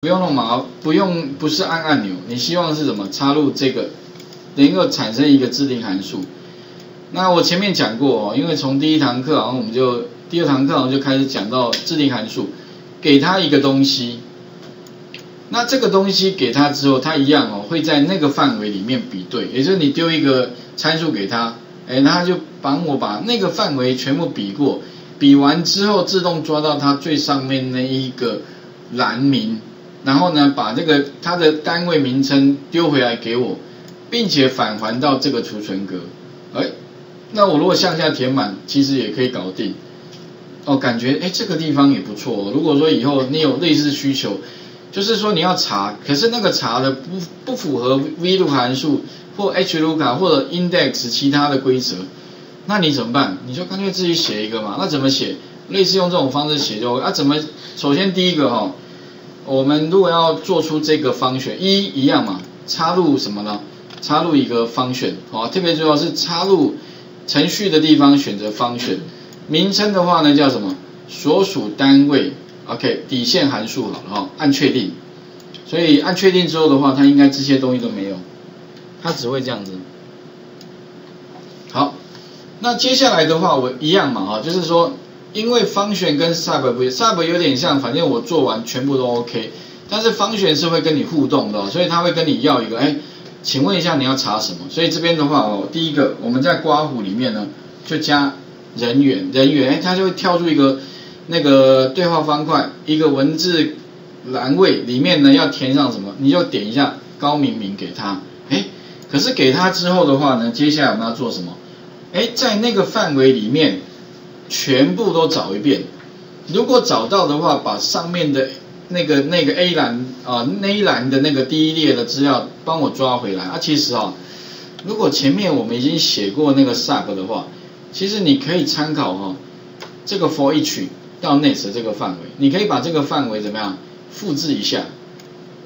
不用弄麻，不用不是按按钮，你希望是什么？插入这个能够产生一个自定函数。那我前面讲过哦，因为从第一堂课，然后我们就第二堂课，然后就开始讲到自定函数，给他一个东西，那这个东西给他之后，他一样哦，会在那个范围里面比对，也就是你丢一个参数给他，哎，他就帮我把那个范围全部比过，比完之后自动抓到它最上面那一个栏名，然后呢，把这个它的单位名称丢回来给我，并且返还到这个储存格，哎。那我如果向下填满，其实也可以搞定。哦，感觉哎这个地方也不错。如果说以后你有类似需求，就是说你要查，可是那个查的不不符合 VLOOK 函数或 h l o o 卡或者 index 其他的规则，那你怎么办？你就干脆自己写一个嘛。那怎么写？类似用这种方式写就啊？怎么？首先第一个哈，我们如果要做出这个方选一一样嘛，插入什么呢？插入一个方选，好，特别重要是插入。程序的地方选择方选，名称的话呢叫什么？所属单位，OK，底线函数好了哈，按确定。所以按确定之后的话，它应该这些东西都没有，它只会这样子。好，那接下来的话我一样嘛哈，就是说，因为方选跟 sub 不，sub 有点像，反正我做完全部都 OK，但是方选是会跟你互动的，所以他会跟你要一个哎。请问一下你要查什么？所以这边的话哦，第一个我们在刮胡里面呢，就加人员人员，哎，它就会跳出一个那个对话方块，一个文字栏位里面呢要填上什么，你就点一下高明明给他，哎，可是给他之后的话呢，接下来我们要做什么？哎，在那个范围里面全部都找一遍，如果找到的话，把上面的。那个那个 A 栏啊，那一栏的那个第一列的资料帮我抓回来啊。其实啊，如果前面我们已经写过那个 sub 的话，其实你可以参考哈，这个 for each 到 next 这个范围，你可以把这个范围怎么样复制一下，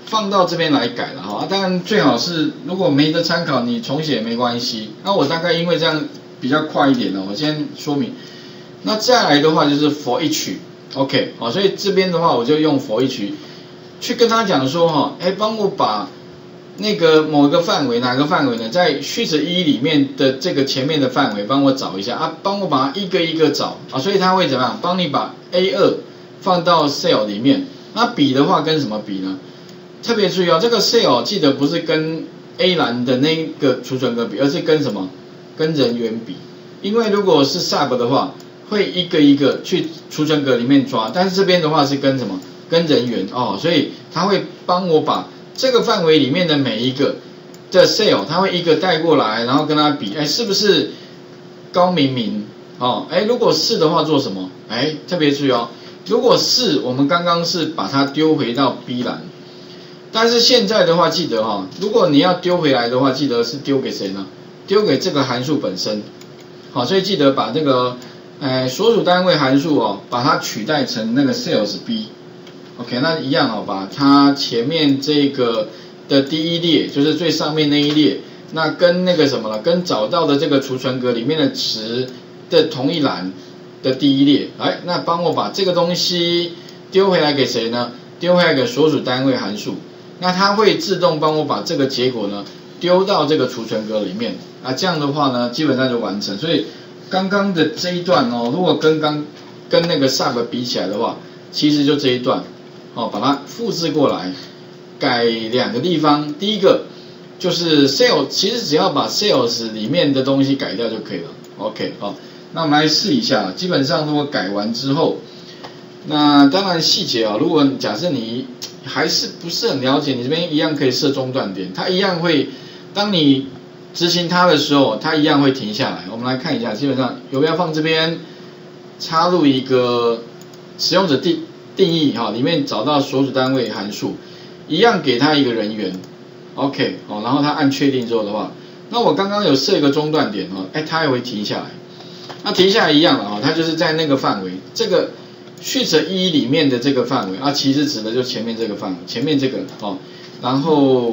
放到这边来改了哈。当然最好是如果没得参考，你重写没关系。那我大概因为这样比较快一点呢，我先说明。那再来的话就是 for each。OK，好，所以这边的话，我就用 for each 去跟他讲说哈，哎，帮我把那个某个范围，哪个范围呢？在序词一里面的这个前面的范围，帮我找一下啊，帮我把它一个一个找啊，所以他会怎么样？帮你把 A 二放到 cell 里面，那比的话跟什么比呢？特别注意哦，这个 cell 记得不是跟 A 栏的那个储存格比，而是跟什么？跟人员比，因为如果是 sub 的话。会一个一个去储存格里面抓，但是这边的话是跟什么？跟人员哦，所以他会帮我把这个范围里面的每一个的 cell，他会一个带过来，然后跟他比，哎，是不是高明明？哦，哎，如果是的话做什么？哎，特别注意哦，如果是，我们刚刚是把它丢回到 B 栏，但是现在的话记得哈，如果你要丢回来的话，记得是丢给谁呢？丢给这个函数本身。好，所以记得把这个。哎，所属单位函数哦，把它取代成那个 sales b，OK，那一样哦，把它前面这个的第一列，就是最上面那一列，那跟那个什么了，跟找到的这个储存格里面的值的同一栏的第一列，哎，那帮我把这个东西丢回来给谁呢？丢回来给所属单位函数，那它会自动帮我把这个结果呢丢到这个储存格里面，啊，这样的话呢，基本上就完成，所以。刚刚的这一段哦，如果跟刚跟那个 sub 比起来的话，其实就这一段，哦，把它复制过来，改两个地方。第一个就是 sales，其实只要把 sales 里面的东西改掉就可以了。OK，好，那我们来试一下。基本上如果改完之后，那当然细节啊，如果假设你还是不是很了解，你这边一样可以设中断点，它一样会当你。执行它的时候，它一样会停下来。我们来看一下，基本上有没有放这边插入一个使用者定定义哈，里面找到所属单位函数，一样给它一个人员，OK 好，然后它按确定之后的话，那我刚刚有设一个中断点哦，哎，它也会停下来。那停下来一样了哈，它就是在那个范围，这个续者一里面的这个范围啊，其实指的就前面这个范围，前面这个哦，然后。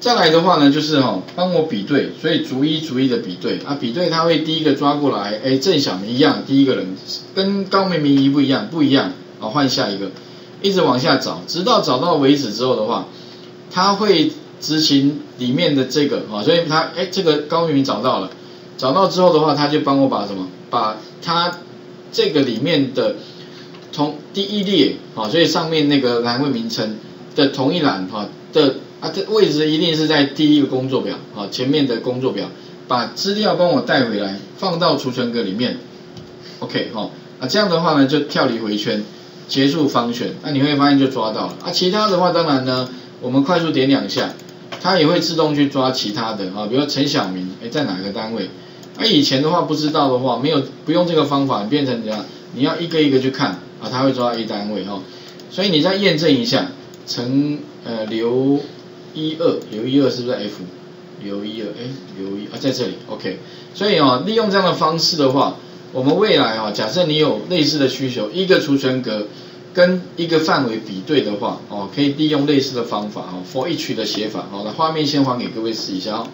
再来的话呢，就是哈，帮我比对，所以逐一逐一的比对啊，比对他会第一个抓过来，哎，郑小明一样，第一个人跟高明明一不一样，不一样，啊换下一个，一直往下找，直到找到为止之后的话，他会执行里面的这个啊，所以它哎这个高明明找到了，找到之后的话，他就帮我把什么，把它这个里面的同第一列啊，所以上面那个栏位名称的同一栏哈的啊这位置一定是在第一个工作表啊前面的工作表，把资料帮我带回来，放到储存格里面，OK 哈，啊这样的话呢就跳离回圈。结束方选，那你会发现就抓到了啊。其他的话，当然呢，我们快速点两下，它也会自动去抓其他的啊。比如陈小明，哎，在哪个单位？啊以前的话不知道的话，没有不用这个方法，你变成怎样？你要一个一个去看啊，它会抓 A 单位哈。所以你再验证一下，陈呃刘一二，留一二是不是 F？留一二，哎，留一啊在这里，OK。所以哦，利用这样的方式的话。我们未来啊，假设你有类似的需求，一个储存格跟一个范围比对的话，哦，可以利用类似的方法哦，for each 的写法，好，那画面先还给各位试一下哦。